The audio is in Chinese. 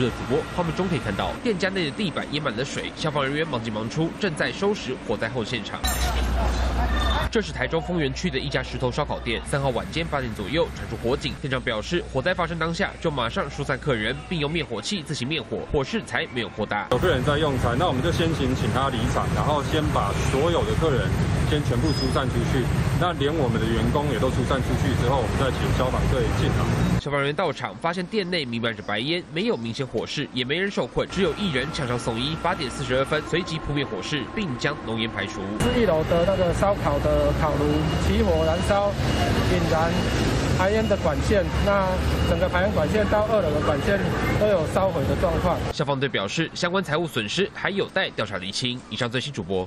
的主播，画面中可以看到店家内的地板淹满了水，消防人员忙进忙出，正在收拾火灾后现场。这是台中丰原区的一家石头烧烤店，三号晚间八点左右传出火警，店长表示，火灾发生当下就马上疏散客人，并用灭火器自行灭火，火势才没有扩大。有客人在用餐，那我们就先行请他离场，然后先把所有的客人先全部疏散出去，那连我们的员工也都疏散出去之后，我们再请消防队进来。消防人员到场，发现店内弥漫着白烟，没有明显火势，也没人受困，只有一人抢上送医。八点四十二分，随即扑灭火势，并将浓烟排除。是一楼的那个烧烤的。烤炉起火燃烧，引燃排烟的管线，那整个排烟管线到二楼的管线都有烧毁的状况。消防队表示，相关财务损失还有待调查厘清。以上最新主播，